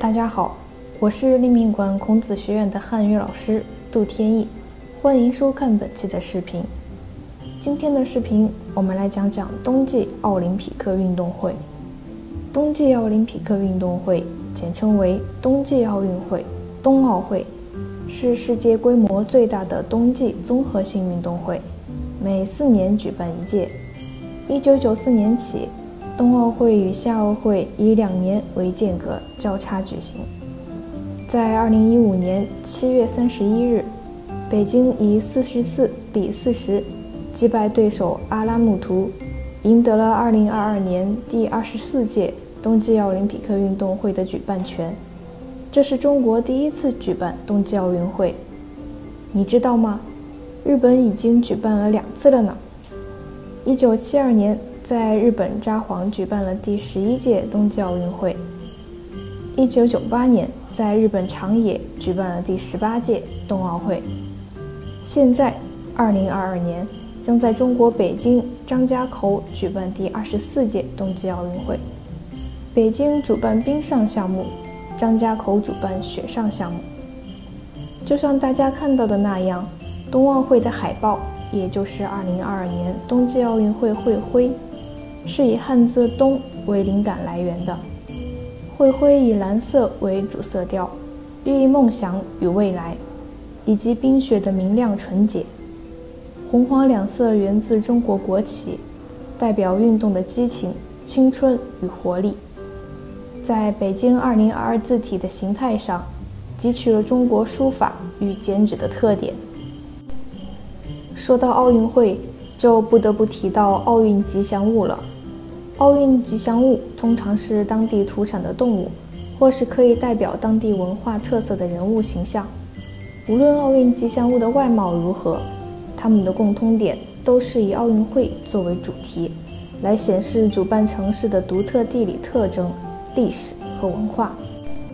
大家好，我是立命馆孔子学院的汉语老师杜天意，欢迎收看本期的视频。今天的视频，我们来讲讲冬季奥林匹克运动会。冬季奥林匹克运动会简称为冬季奥运会、冬奥会，是世界规模最大的冬季综合性运动会，每四年举办一届。一九九四年起。冬奥会与夏奥会以两年为间隔交叉举行。在二零一五年七月三十一日，北京以四十四比四十击败对手阿拉木图，赢得了二零二二年第二十四届冬季奥林匹克运动会的举办权。这是中国第一次举办冬季奥运会。你知道吗？日本已经举办了两次了呢。一九七二年。在日本札幌举办了第十一届冬季奥运会。一九九八年，在日本长野举办了第十八届冬奥会。现在，二零二二年将在中国北京张家口举办第二十四届冬季奥运会。北京主办冰上项目，张家口主办雪上项目。就像大家看到的那样，冬奥会的海报，也就是二零二二年冬季奥运会会徽。是以汉字“冬”为灵感来源的，会徽以蓝色为主色调，寓意梦想与未来，以及冰雪的明亮纯洁。红黄两色源自中国国旗，代表运动的激情、青春与活力。在北京2022字体的形态上，汲取了中国书法与剪纸的特点。说到奥运会。就不得不提到奥运吉祥物了。奥运吉祥物通常是当地土产的动物，或是可以代表当地文化特色的人物形象。无论奥运吉祥物的外貌如何，它们的共通点都是以奥运会作为主题，来显示主办城市的独特地理特征、历史和文化。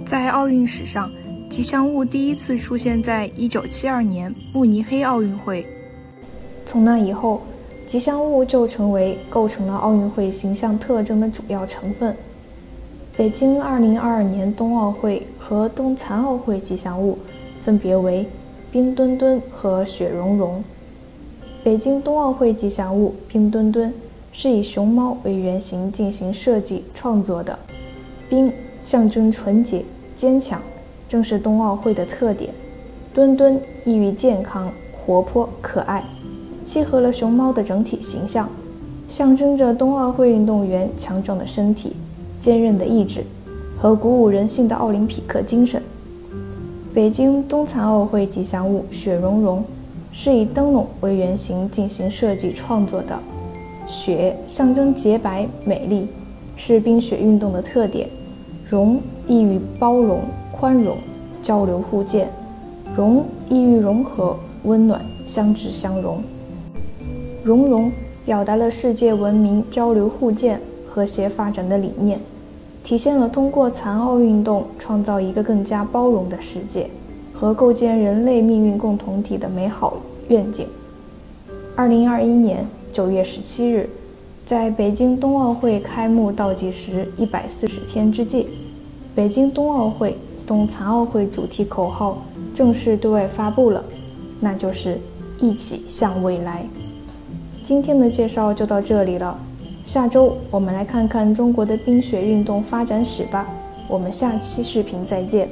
在奥运史上，吉祥物第一次出现在1972年慕尼黑奥运会。从那以后。吉祥物就成为构成了奥运会形象特征的主要成分。北京2022年冬奥会和冬残奥会吉祥物分别为冰墩墩和雪融融。北京冬奥会吉祥物冰墩墩是以熊猫为原型进行设计创作的，冰象征纯洁坚强，正是冬奥会的特点。墩墩意喻健康、活泼、可爱。契合了熊猫的整体形象，象征着冬奥会运动员强壮的身体、坚韧的意志和鼓舞人心的奥林匹克精神。北京冬残奥会吉祥物雪融融是以灯笼为原型进行设计创作的，雪象征洁白美丽，是冰雪运动的特点。融意喻包容、宽容、交流互鉴，融意喻融合、温暖、相知相融。融融表达了世界文明交流互鉴、和谐发展的理念，体现了通过残奥运动创造一个更加包容的世界和构建人类命运共同体的美好愿景。二零二一年九月十七日，在北京冬奥会开幕倒计时一百四十天之际，北京冬奥会冬残奥会主题口号正式对外发布了，那就是“一起向未来”。今天的介绍就到这里了，下周我们来看看中国的冰雪运动发展史吧。我们下期视频再见。